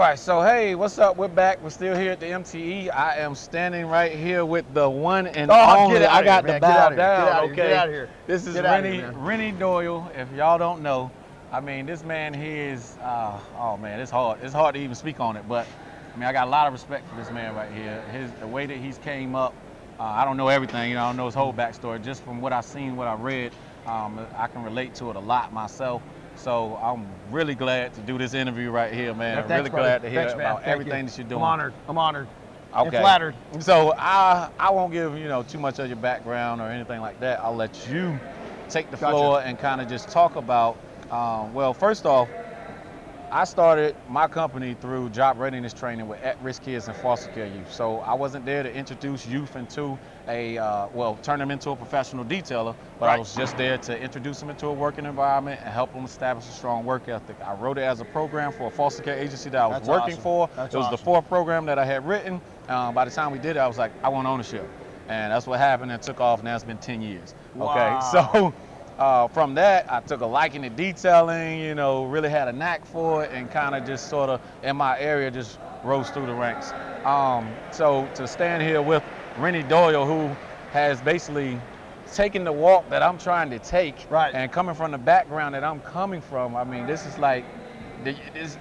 right, so hey, what's up? We're back. We're still here at the MTE. I am standing right here with the one and Oh, only. I got here, the bow here. Get down. okay, Get outta here. This is Get Renny here. Renny Doyle. If y'all don't know, I mean, this man here is. Uh, oh man, it's hard. It's hard to even speak on it, but I mean, I got a lot of respect for this man right here. His the way that he's came up. Uh, I don't know everything. You know, I don't know his whole backstory. Just from what I've seen, what I read, um, I can relate to it a lot myself. So I'm really glad to do this interview right here, man. I'm thanks, really brother. glad to hear Thanks, about Thank everything you. that you're doing. I'm honored. I'm honored. And Okay. flattered. So I I won't give you know too much of your background or anything like that. I'll let you take the Gotcha. floor and kind of just talk about. Um, well, first off, I started my company through job readiness training with at-risk kids and foster care youth. So I wasn't there to introduce youth into a uh, well, turn them into a professional detailer, but I was just there to introduce them into a working environment and help them establish a strong work ethic. I wrote it as a program for a foster care agency that I was That's working awesome. for. That's it was the fourth program that I had written. Um, by the time we did it, I was like, I want ownership. And that's what happened and took off. Now it's been 10 years. Wow. Okay. So uh, from that, I took a liking to detailing, you know, really had a knack for it and kind of just sort of in my area just rose through the ranks. Um, so to stand here with Renny Doyle, who has basically taken the walk that I'm trying to take Right. and coming from the background that I'm coming from, I mean, this is like, this,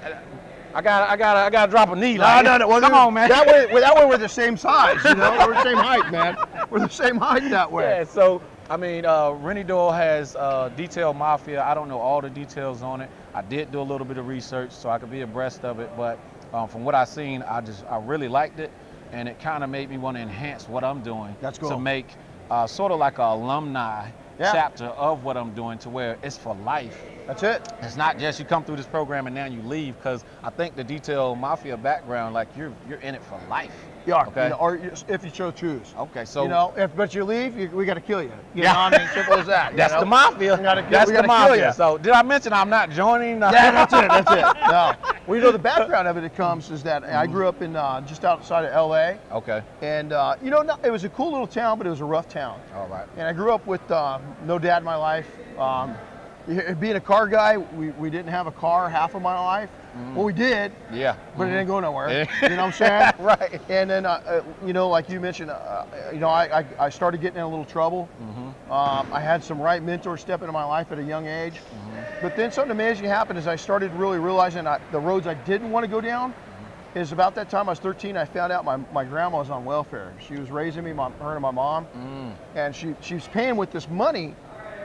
I got, I got, I got to drop a knee. No, like, no, no. Well, come on, man. That way, that way we're the same size. You know, we're the same height, man. We're the same height that way. Yeah, so I mean, uh, Renny Doyle has uh, Detail Mafia. I don't know all the details on it. I did do a little bit of research so I could be abreast of it, but um, from what I've seen, I just I really liked it, and it kind of made me want to enhance what I'm doing. That's To make uh, sort of like a alumni Yeah. chapter of what I'm doing, to where it's for life. That's it. It's not just you come through this program and now you leave, because I think the Detail Mafia background, like you're you're in it for life. You are. Okay. You know, or if you so choose. Okay, so you know, if but you leave, you, we got to kill you. You Yeah. know, I mean, simple as that. That's know? the mafia. Gotta That's the mafia. So did I mention I'm not joining? The- Yeah, that's it. That's it. No. Well, you know, the background of it, it comes is that I grew up in uh, just outside of L.A. Okay. and uh, you know, it was a cool little town, but it was a rough town. All right. And I grew up with uh, no dad in my life. Um, being a car guy, we, we didn't have a car half of my life. Well, we did, Yeah. but it didn't go nowhere. Yeah. You know what I'm saying? right. And then, uh, uh, you know, like you mentioned, uh, you know, I, I, I started getting in a little trouble. Mm-hmm. Um, I had some right mentors step into my life at a young age. Mm-hmm. But then something amazing happened is I started really realizing I, the roads I didn't want to go down. Mm-hmm. Is about that time I was 13, I found out my, my grandma was on welfare. She was raising me, my, her and my mom, Mm. and she, she was paying with this money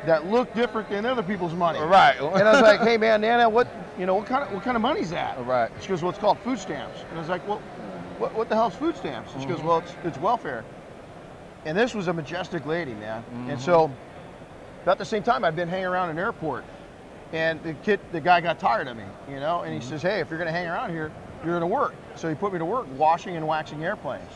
that looked different than other people's money. Right. And I was like, hey man, Nana, what you know, what kind of what kind of money is that? Right. She goes, well, it's called food stamps. And I was like, well, what, what the hell's food stamps? And she Mm-hmm. goes, well, it's, it's welfare. And this was a majestic lady, man. Mm-hmm. And so, about the same time, I'd been hanging around an airport, and the kid, the guy got tired of me, you know, and he Mm-hmm. says, hey, if you're gonna hang around here, you're gonna work. So he put me to work washing and waxing airplanes.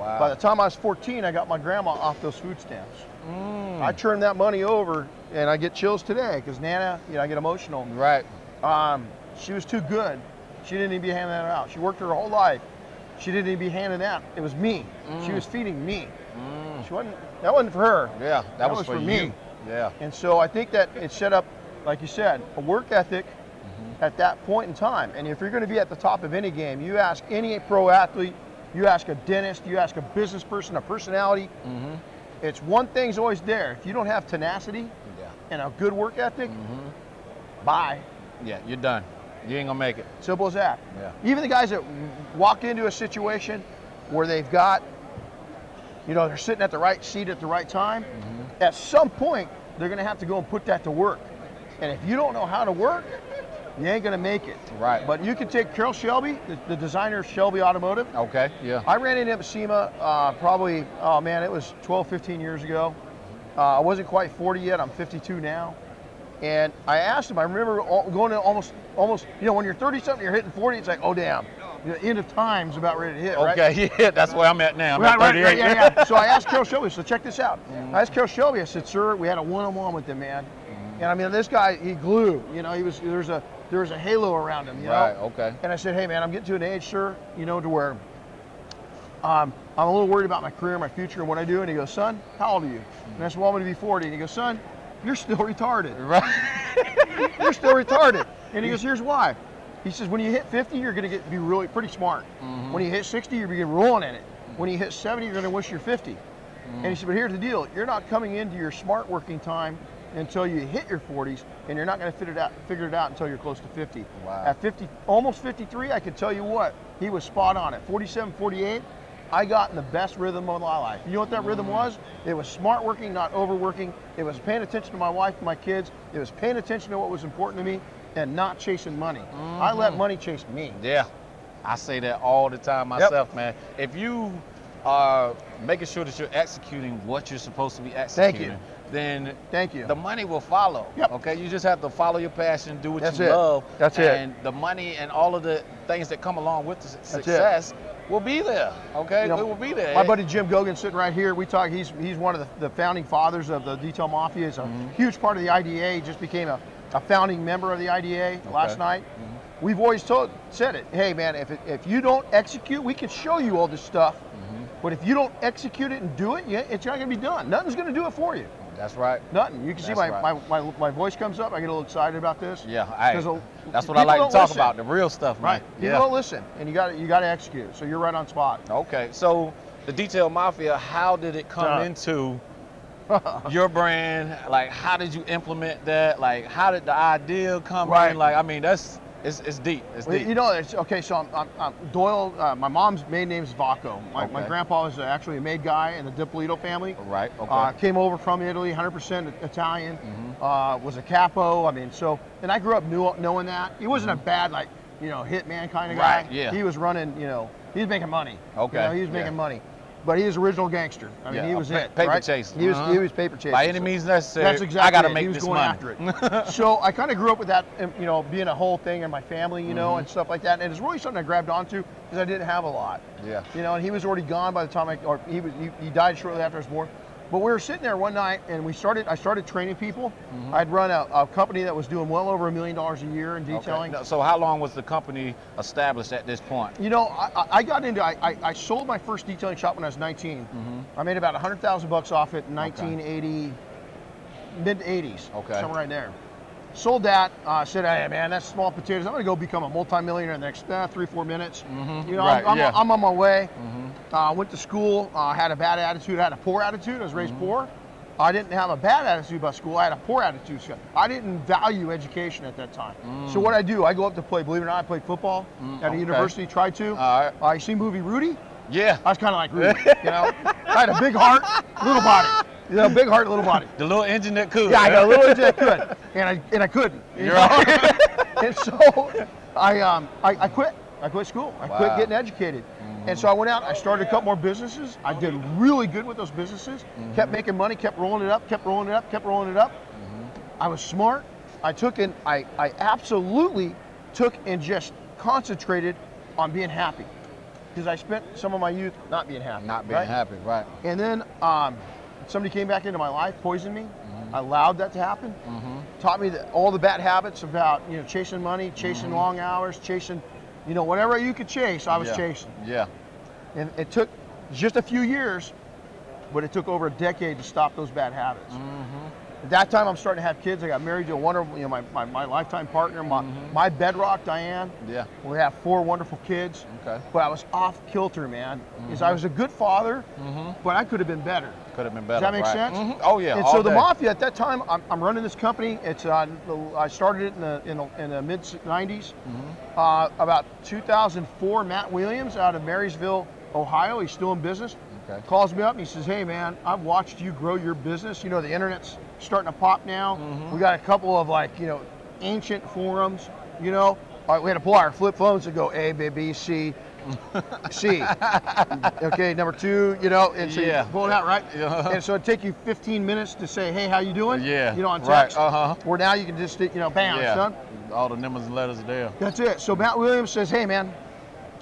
Wow. By the time I was 14, I got my grandma off those food stamps. Mm. I turned that money over, and I get chills today because Nana, you know, I get emotional. Right. Um, she was too good. She didn't even be handing that out. She worked her whole life. She didn't even be handing that. It was me. She was feeding me. Mm. She wasn't. That wasn't for her. Yeah. That, That was, was for, you. me. Yeah. And so I think that it set up, like you said, a work ethic at that point in time. And if you're going to be at the top of any game, you ask any pro athlete, you ask a dentist, you ask a business person, a personality. Mm-hmm. It's one thing's always there. If you don't have tenacity Yeah. and a good work ethic, bye. Yeah. You're done. You ain't gonna make it. Simple as that. Yeah. Even the guys that walk into a situation where they've got, you know, they're sitting at the right seat at the right time, Mm-hmm. at some point, they're going to have to go and put that to work. And if you don't know how to work, you ain't going to make it. Right. But you can take Carroll Shelby, the, the designer of Shelby Automotive. Okay. Yeah. I ran into him at SEMA uh, probably, oh man, it was 12, 15 years ago. Uh, I wasn't quite 40 yet. I'm 52 now. And I asked him, I remember going to almost, almost, you know, when you're 30 something, you're hitting 40, it's like, oh damn, the end of time's about ready to hit, right? Okay. Yeah. That's where I'm at now. I'm Right, at right, 38. right, yeah, yeah. So I asked Carroll Shelby, so check this out. I asked Carroll Shelby, I said, sir, we had a one-on-one with him, man. And I mean, this guy, he glue, you know, he was, there's a, there was a halo around him, you Right. know? Okay. And I said, hey man, I'm getting to an age, sir, you know, to where um, I'm a little worried about my career, my future, and what I do. And he goes, son, how old are you? And I said, well, I'm going to be 40. And he goes, son, you're still retarded. Right. You're still retarded. And he goes, here's why. He says when you hit 50, you're going to get be really pretty smart. Mm-hmm. When you hit 60, you're going to be rolling in it. When you hit 70, you're going to wish you're 50. And he said, but here's the deal: you're not coming into your smart working time until you hit your 40s, and you're not going to figure it out figure it out until you're close to 50. Wow. At 50, almost 53, I can tell you what he was spot on. At 47, 48, I got in the best rhythm of my life. You know what that rhythm mm. was? It was smart working, not overworking. It was paying attention to my wife and my kids. It was paying attention to what was important to me, and not chasing money. I let mm-hmm. money chase me. Yeah, I say that all the time myself, man. If you are making sure that you're executing what you're supposed to be executing, you. then Thank you. the money will follow. Yep. Okay, you just have to follow your passion, do what That's you it. love. That's it. and the money and all of the things that come along with the success will be there. Okay, You know, it will be there. My buddy Jim Gogan sitting right here. We talk. He's he's one of the, the founding fathers of the Detail Mafia. He's a Mm-hmm. huge part of the IDA. Just became a, a founding member of the IDA last night. We've always told said it. Hey man, if it, if you don't execute, we can show you all this stuff. But if you don't execute it and do it, yeah, it's not going to be done. Nothing's going to do it for you. That's right. Nothing. You can see my, right. my, my, my voice comes up. I get a little excited about this. Yeah, I, a- that's what I like to talk listen. about, the real stuff, man. Right. People Yeah. don't listen, and you got you got to execute. So you're right on spot. Okay, so the Detail Mafia, how did it come Uh. into your brand? Like, how did you implement that? Like, how did the idea come Right. in? Like, I mean, that's it's, it's deep. It's Well, deep. You know, it's, okay, so I'm, I'm, I'm Doyle, uh, my mom's maiden name is Vacco. My, my grandpa was actually a made guy in the Dippolito family. right. Okay. Uh, came over from Italy, 100% Italian. Mhm. Uh, was a capo. I mean, so, and I grew up knew, knowing that. He wasn't a bad, like, you know, hitman kind of guy. Mm-hmm. Right, yeah. He was running, you know, he was making money. Okay, You know, he was yeah. making money. But he was original gangster. I mean, Yeah, he was pa- it. paper right? chasing. He was, Uh-huh. he was paper chasing. By any So- means necessary. that's exactly I got to make he was this going money. after it. so I kind of grew up with that, um, you know, being a whole thing in my family, you know, Mhm. and stuff like that. And it's really something I grabbed onto because I didn't have a lot, yeah. you know. And he was already gone by the time I, or he was, he, he died shortly after I was born. But we were sitting there one night, and we started. I started training people. Mhm. I'd run a, a company that was doing well over a million dollars a year in detailing. No, So how long was the company established at this point? You know, I, I- I got into. I, I, I sold my first detailing shop when I was 19. Mhm. I made about 100,000 bucks off it in 1980, mid 80s. Okay. Somewhere right there. Sold that. Uh, said, hey man, that's small potatoes. I'm gonna go become a multimillionaire in the next uh, three, four minutes. Mhm. You know, Right, I'm, I'm, yeah. I'm on my way. Uh, went to school. Uh, had a bad attitude. I had a poor attitude. I was Mm-hmm. raised poor. I didn't have a bad attitude about school. I had a poor attitude. So I didn't value education at that time. So what I do, I go up to play. Believe it or not, I played football Mm, at a okay. university. Tried to. All right. Uh, you seen movie Rudy? Yeah. I was kind of like Rudy. you know, I had a big heart, little body. You know, big heart, little body. The little engine that could. Yeah, I got a little engine that could, and I and I couldn't. you You're know? right. and so I um I, I quit. I quit school. I quit getting educated. And so I went out. I started a couple more businesses. I did really good with those businesses. Kept making money. Kept rolling it up. Kept rolling it up. Kept rolling it up. I was smart. I took and I I absolutely took and just concentrated on being happy because I spent some of my youth not being happy. Not being right? happy, right? And then um, somebody came back into my life, poisoned me. Mm-hmm. I allowed that to happen. Taught me that all the bad habits about you know chasing money, chasing long hours, chasing, you know whatever you could chase, I was yeah. chasing. Yeah. And it took just a few years, but it took over a decade to stop those bad habits. Mm-hmm. At that time, I'm starting to have kids. I got married to a wonderful, you know, my, my, my lifetime partner, my, Mhm. my bedrock, Diane. Yeah. We have four wonderful kids. Okay. But I was off kilter, man. Is Mm-hmm. I was a good father, Mhm. but I could have been better. Could have been better. Does that make right. sense? Mhm. Oh yeah. and so the mafia at that time, I'm, I'm running this company. It's uh, I started it in the in the, in the mid '90s. Mm-hmm. Uh, about 2004, Matt Williams out of Marysville, Ohio. He's still in business. Okay. Calls me up and he says, "Hey man, I've watched you grow your business. You know the internet's starting to pop now. Mhm. We got a couple of like you know ancient forums. You know, all right, we had to pull our flip phones and go A, B, B, C." C. Okay, number two, you know, and so Yeah. you pull it out, right? Yeah. And so it take you 15 minutes to say, hey, how you doing? Yeah, You know, on right, text. uh-huh. Where now you can just, you know, bam, it's Yeah. done. All the numbers and letters are there. That's it. So Matt Williams says, hey, man,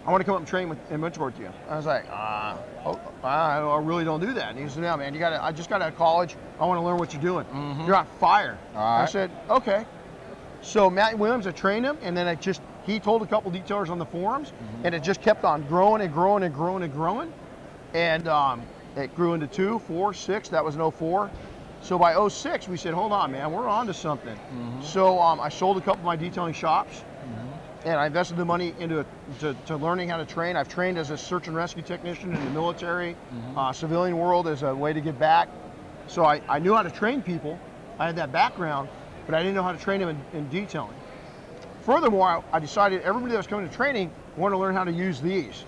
I want to come up and train with and mentor with you. I was like, uh, oh, I, I really don't do that. And he said, no, man, you got to. I just got out of college. I want to learn what you're doing. Mhm. You're on fire. I said, okay. So Matt Williams, I trained him, and then I just he told a couple detailers on the forums, Mm-hmm. and it just kept on growing and growing and growing and growing, and um, it grew into two, four, six. That was no 04. So by 06, we said, hold on, man, we're on to something. Mm-hmm. So um, I sold a couple of my detailing shops, and I invested the money into to, to learning how to train. I've trained as a search and rescue technician in the military, uh, civilian world as a way to give back. So I, I knew how to train people. I had that background, but I didn't know how to train them in, in detailing. Furthermore, I, I decided everybody that was coming to training wanted to learn how to use these.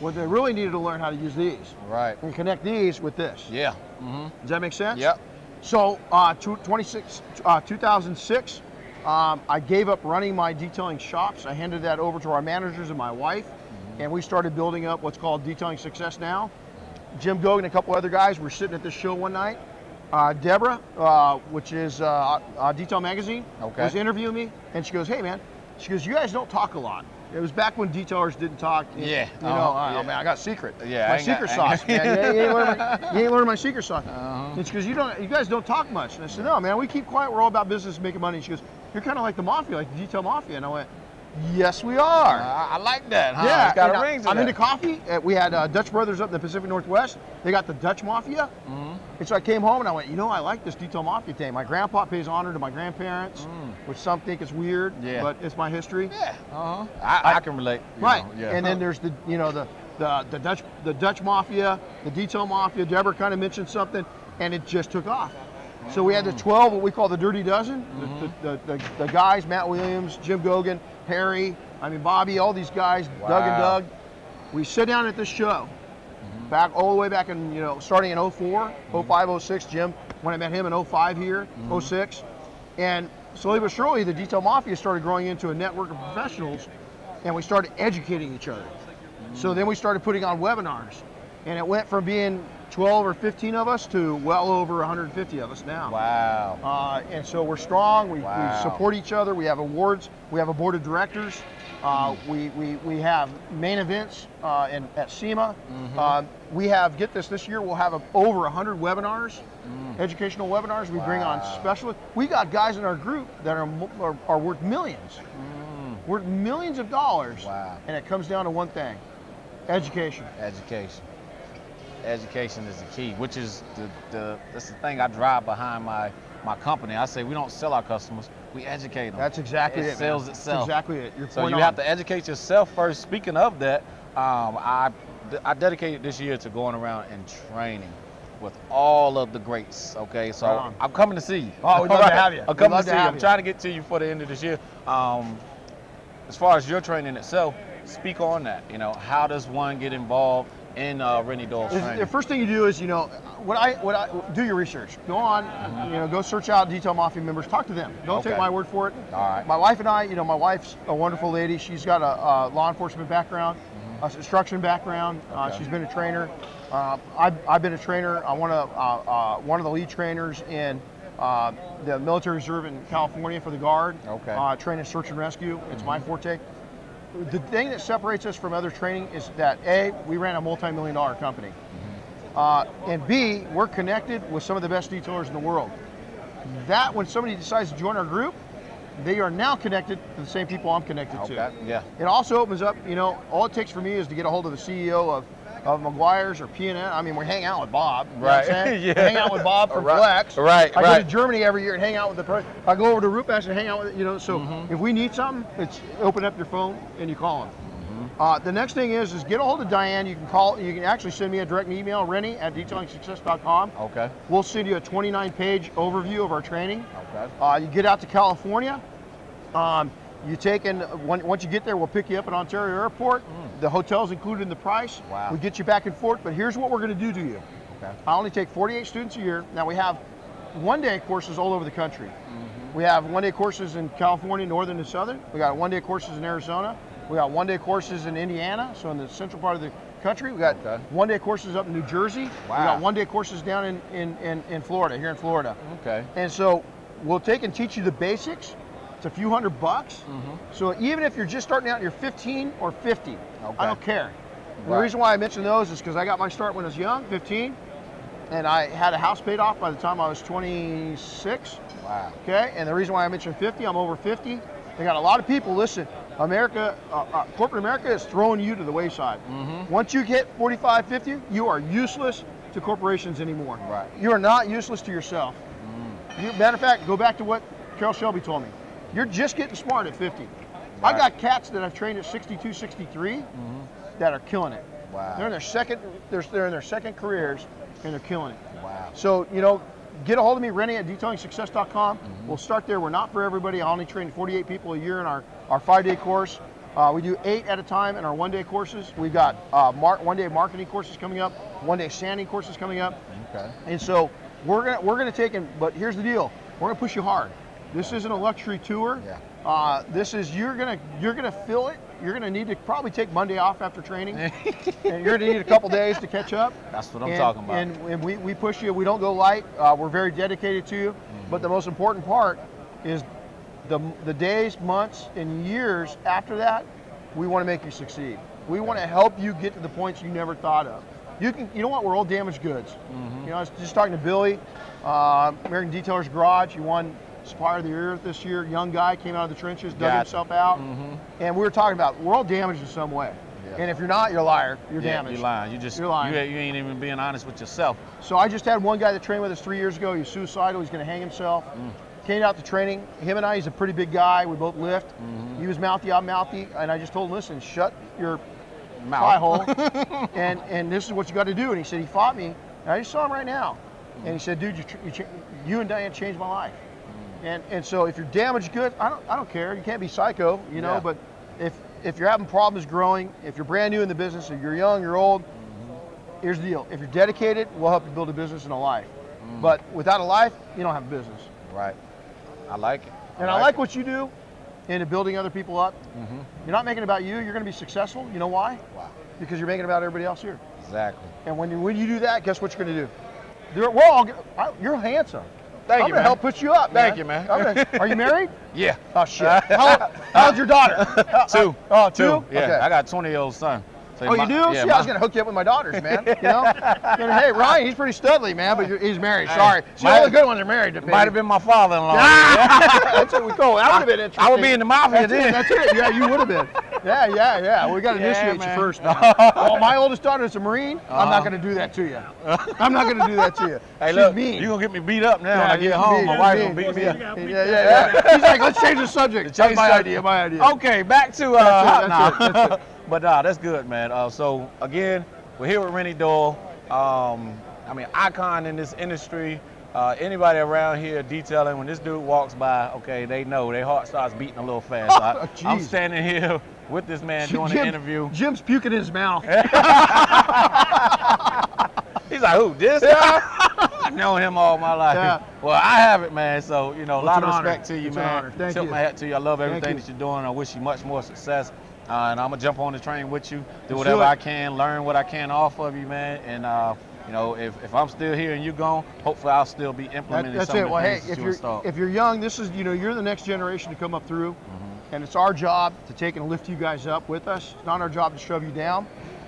What they really needed to learn how to use these Right. and connect these with this. Yeah. Mm-hmm. Does that make sense? Yep. So, uh, tw- 26, uh, 2006, um, I gave up running my detailing shops. I handed that over to our managers and my wife, and we started building up what's called Detailing Success Now. Jim Gogan and a couple other guys were sitting at this show one night. Uh, Deborah, uh, which is uh, uh, Detail Magazine, Okay. was interviewing me, and she goes, "Hey, man," she goes, "You guys don't talk a lot." It was back when detailers didn't talk. You- Yeah. You know, Uh-huh. oh man, I got secret. Yeah, My ain't got- secret sauce, man. You ain't, you ain't learning my, you ain't my secret sauce. Uh-huh. And she goes, you don't, you guys don't talk much. And I said, no, man, we keep quiet. We're all about business, and making money. And she goes, you're kind of like the mafia, like the detail mafia. And I went, yes, we are. I, I like that. Huh? yeah, It's got and a I- ring to I'm that. into coffee. Uh, we had uh, Dutch Brothers up in the Pacific Northwest. They got the Dutch Mafia. Mhm. And so I came home and I went, you know, I like this detail mafia thing. My grandpa pays honor to my grandparents, Mm. which some think is weird, Yeah. but it's my history. Yeah. Uh-huh. I, I, can relate. Right. know, Yeah. And then there's the you know the the, the Dutch the Dutch mafia, the detail mafia. Deborah kind of mentioned something, and it just took off. So we had the 12, what we call the Dirty Dozen. The- Mm-hmm. The, the, the, guys, Matt Williams, Jim Gogan, Harry, I mean Bobby, all these guys, Doug and Doug. We sit down at this show, Mm-hmm. back all the way back in you know starting in 04, 05, 06. Jim, when I met him in 05 here, Mm-hmm. 06, and slowly but surely the detail mafia started growing into a network of professionals, and we started educating each other. So then we started putting on webinars, and it went from being 12 or 15 of us to well over 150 of us now. wow. Uh, and so we're strong. We, Wow. we support each other. We have awards. We have a board of directors. Uh, we, we, we have main events uh, in, at SEMA. Uh, we have, get this, this year we'll have a, over 100 webinars, educational webinars. We bring on specialists. We got guys in our group that are, are, are worth millions, Mm. worth millions of dollars. Wow. And it comes down to one thing education. Education. Education is the key, which is the, the that's the thing I drive behind my my company. I say we don't sell our customers, we educate them. That's exactly it. It man. sells That's itself. exactly it. You're So you on. have to educate yourself first. Speaking of that, um, I I dedicated this year to going around and training with all of the greats. Okay, so Right. I'm coming to see you. Oh, we'd love to have you. I'm coming to to see you. I'm you. trying to get to you for the end of this year. Um, as far as your training itself, speak on that. You know, how does one get involved in uh, Renny Doyle's training? The first thing you do is, you know, what I, what I, do your research. Go on, you know, go search out Detail Mafia members. Talk to them. Don't take my word for it. All right. My wife and I, you know, my wife's a wonderful lady. She's got a, a law enforcement background, a instruction background. Uh, Mm-hmm. She's been a trainer. Uh, I've, I've been a trainer. I want to, uh, uh, one of the lead trainers in uh, the military reserve in California for the Guard. Okay. Uh, training search and rescue. It's my forte. The thing that separates us from other training is that A, we ran a multi-million dollar company. Uh, and B, we're connected with some of the best detailers in the world. That when somebody decides to join our group, they are now connected to the same people I'm connected okay. to. Yeah. It also opens up, you know, all it takes for me is to get a hold of the CEO of, of Meguiar's or P&S. I mean, we hang out with Bob. you know what I'm Right. Yeah. Hang out with Bob from Right. Flex. Right, I go to Germany every year and hang out with the pro. I go over to Rupes and hang out with, you know, so Mm-hmm. if we need something, it's open up your phone and you call him. Mm-hmm. Uh, the next thing is is get a hold of Diane. You can call. You can actually send me a direct email, Renny at detailingsuccess.com. Okay. We'll send you a 29-page overview of our training. Okay. Uh, you get out to California. Um, you take in once you get there, we'll pick you up at Ontario Airport. The hotel's included in the price. Wow. We get you back and forth. But here's what we're going to do to you. Okay. I only take 48 students a year. Now we have one-day courses all over the country. Mm-hmm. We have one-day courses in California, northern and southern. We got one-day courses in Arizona. We got one-day courses in Indiana, so in the central part of the country. We got Okay. one-day courses up in New Jersey. We got one-day courses down in, in, in, in Florida, here in Florida. Okay. And so we'll take and teach you the basics. It's a few hundred bucks. Mm-hmm. So even if you're just starting out and you're 15 or 50, Okay. I don't care. And The reason why I mention those is because I got my start when I was young, 15, and I had a house paid off by the time I was 26. Wow. Okay, and the reason why I mentioned 50, I'm over 50. They got a lot of people. Listen, America, uh, uh, corporate America is throwing you to the wayside. Mm-hmm. Once you hit 45, 50, you are useless to corporations anymore. Right. You are not useless to yourself. You, matter of fact, go back to what Carroll Shelby told me. You're just getting smart at 50. I Right. got cats that I've trained at 62, 63 that are killing it. Wow. They're in their second, they're, they're in their second careers, and they're killing it. Wow. So you know, get a hold of me, Renny at detailingsuccess.com. Mm-hmm. We'll start there. We're not for everybody. I only train 48 people a year in our our five-day course. Uh, we do eight at a time in our one-day courses. We've got uh, one-day marketing courses coming up, one-day sanding courses coming up. Okay. And so we're gonna we're gonna take and but here's the deal. We're gonna push you hard. This isn't a luxury tour. Yeah. Uh, this is you're gonna you're gonna feel it. You're gonna need to probably take Monday off after training, and you're gonna need a couple days to catch up. That's what I'm And- talking about. And, and we, we push you. We don't go light. Uh, we're very dedicated to you. Mm-hmm. But the most important part is the the days, months, and years after that. We want to make you succeed. We want to help you get to the points you never thought of. You can. You know what? We're all damaged goods. Mm-hmm. You know, I was just talking to Billy, uh, American Detailers Garage. He won Supplier of the Year this year. Young guy came out of the trenches, dug Got himself out, Mhm. and we were talking about we're all damaged in some way. Yeah. And if you're not, you're a liar. You're yeah, damaged. You're lying. You just You're lying. You, you ain't even being honest with yourself. So I just had one guy that trained with us three years ago. He was suicidal. He's going to hang himself. Mm. Came out to training. Him and I, he's a pretty big guy. We both lift. Mm-hmm. He was mouthy, I'm mouthy, and I just told him, listen, shut your pie hole, and and this is what you got to do. And he said he fought me. And I just saw him right now, mm-hmm. and he said, dude, you, you, you and Diane changed my life. And and so if you're damaged goods, I don't I don't care. You can't be psycho, you know. Yeah. But if if you're having problems growing, if you're brand new in the business, if you're young, you're old, here's the deal. If you're dedicated, we'll help you build a business and a life. But without a life, you don't have a business. Right. I like it. And I like what you do into building other people up. Mm-hmm. You're not making it about you. You're going to be successful. You know why? Wow. Because you're making it about everybody else here. Exactly. And when you when you do that, guess what you're going to do? They're, we're all. I, you're handsome. Thank I'm you, gonna man. help put you up. Thank you, man. I'm are you married? Yeah. Oh shit. How, how's your daughter? Two. Oh, two? Yeah. Okay. I got a 20 year old son. So Oh, my- you do? Yeah. See, I was gonna hook you up with my daughters, man. You know? Hey, Ryan, he's pretty studly, man, but he's married. Sorry. See, might- all the good ones are married. baby. Might have been my father-in-law. Ah! That's what we call. That would have been interesting. I would be in the mafia That's it. then. That's it. Yeah, you would have been. Yeah, yeah, yeah. We got to Yeah, initiate man. you first. Man. well, my oldest daughter is a Marine. I'm not Uh-huh. going to do that to you. I'm not going to do that to you. Hey, She's look, mean. you gonna get me beat up now when I get home. mean. My She's wife gonna beat me up. Yeah, yeah, yeah. He's like, let's change the subject. That's Change my subject. idea. My idea. Okay, back to uh, That's it, nah. it, that's it. but nah, that's good, man. Uh, so again, we're here with Renny Doyle. Um, I mean, icon in this industry. Uh, anybody around here detailing, when this dude walks by, okay, they know their heart starts beating a little fast. I, Oh, I'm standing here with this man doing Jim- an interview. Jim's puking in his mouth. He's like, who, this guy? I've known him all my life. Yeah. Well, I have it, man. So, you know, a lot of an honor. respect to you, It's man. honor. Thank Tip you. my hat to you. I love everything you. that you're doing. I wish you much more success. Uh, and I'm gonna jump on the train with you, do whatever do it. I can, learn what I can off of you, man. And uh, you know, if, if I'm still here and you're gone, hopefully I'll still be That- implementing that's some it. of the Well, hey, that if you you're if you're young, this is you know you're the next generation to come up through, Mm-hmm. and it's our job to take and lift you guys up with us. It's not our job to shove you down,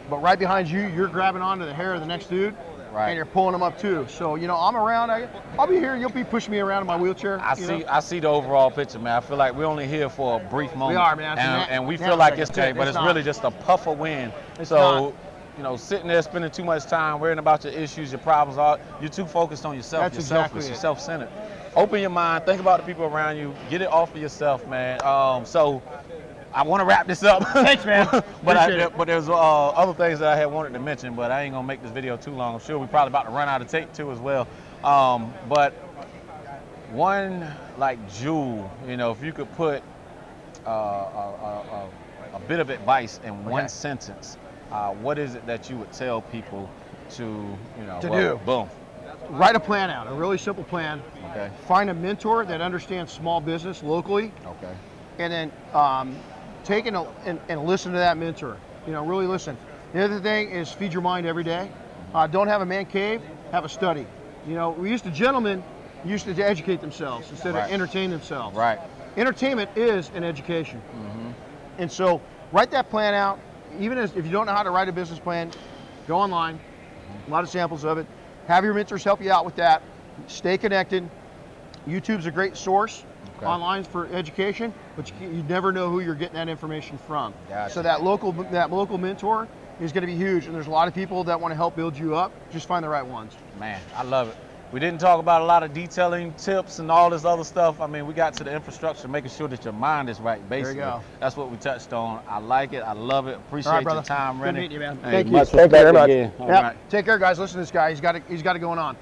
but right behind you, you're grabbing onto the hair of the next dude, Right. and you're pulling them up too. So you know I'm around. I, I'll be here. You'll be pushing me around in my wheelchair. I see. know? I see the overall picture, man. I feel like we're only here for a brief moment. We are, man. And, na- and we feel like it's That's okay, but It's it's, really just a puff of wind. It's so, not. You know, sitting there spending too much time worrying about your issues, your problems, all you're too focused on yourself. That's you're exactly selfish. it. You're self-centered. Open your mind. Think about the people around you. Get it off of yourself, man. Um, so. I want to wrap this up. Thanks, man. but I, but there's uh, other things that I had wanted to mention, but I ain't gonna make this video too long. I'm sure we're probably about to run out of tape too as well. Um, but one like jewel, you know, if you could put uh, a, a, a, a bit of advice in one Okay. sentence, uh, what is it that you would tell people to, you know, To well, do. Boom. Write a plan out. A really simple plan. Okay. Find a mentor that understands small business locally. Okay. and then um, take and, and, and listen to that mentor. You know, really listen. The other thing is feed your mind every day. Uh, don't have a man cave, have a study. You know, we used to gentlemen used to educate themselves instead Right. of entertain themselves. Right. Entertainment is an education. Mm-hmm. And so write that plan out. Even as, if you don't know how to write a business plan, go online. A lot of samples of it. Have your mentors help you out with that. Stay connected. YouTube's a great source Okay. online for education, but you, you never know who you're getting that information from. Gotcha. So that local that local mentor is going to be huge, and there's a lot of people that want to help build you up. Just find the right ones. Man, I love it. We didn't talk about a lot of detailing tips and all this other stuff. I mean, we got to the infrastructure, making sure that your mind is right. Basically, go. that's what we touched on. I like it. I love it. Appreciate All right, your brother. time, Good Renny. meeting you, man. Hey, Thank you. much Thank you very much. again. Yep. right. Take care, guys. Listen to this guy. He's got it. He's got it going on.